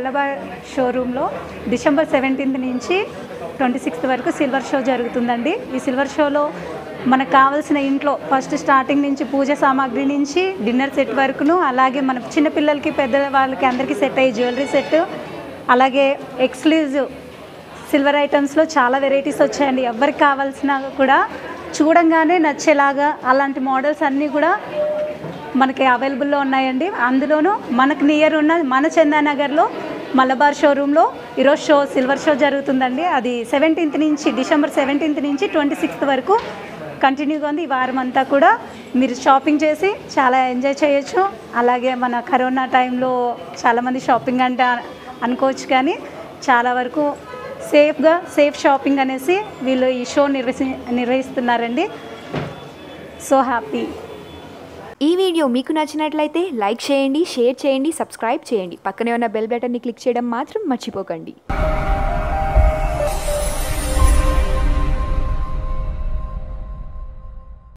మలబార్ షోరూంలో December seventeenth నుంచి twenty sixth వరకు సిల్వర్ షో జరుగుతుందండి. ఈ సిల్వర్ షోలో మనకు కావాల్సిన ఇంట్లో ఫస్ట్ స్టార్టింగ్ నుంచి పూజ సామాగ్రి నుంచి డిన్నర్ సెట్ వరకును అలాగే మన చిన్నపిల్లలకి పెద్ద వాళ్ళకి అందరికీ సెట్ అయ్యే జ్యువెలరీ సెట్ అలాగే ఎక్స్క్లూజివ్ సిల్వర్ ఐటమ్స్లో చాలా వెరైటీస్ వచ్చాయండి. ఎవరికి కావాల్సిన కూడా చూడంగానే నచ్చేలాగా అలాంటి మోడల్స్ అన్నీ కూడా మనకి అవైలబుల్లో ఉన్నాయండి. అందులోనూ మనకు నియర్ ఉన్న మన చందానగర్లో మలబార్ షోరూంలో ఈరోజు షో సిల్వర్ షో జరుగుతుందండి. అది సెవెంటీన్త్ నుంచి డిసెంబర్ సెవెంటీన్త్ నుంచి ట్వంటీ సిక్స్త్ వరకు కంటిన్యూగా ఉంది. ఈ వారం అంతా కూడా మీరు షాపింగ్ చేసి చాలా ఎంజాయ్ చేయొచ్చు. అలాగే మన కరోనా టైంలో చాలామంది షాపింగ్ అంటే అనుకోవచ్చు కానీ చాలా వరకు సేఫ్గా సేఫ్ షాపింగ్ అనేసి వీళ్ళు ఈ షో నిర్వహి నిర్వహిస్తున్నారండి. So happy. ఈ వీడియో మీకు నచ్చినట్లయితే లైక్ చేయండి షేర్ చేయండి సబ్స్క్రైబ్ చేయండి. పక్కనే ఉన్న బెల్ బటన్ని క్లిక్ చేయడం మాత్రం మర్చిపోకండి.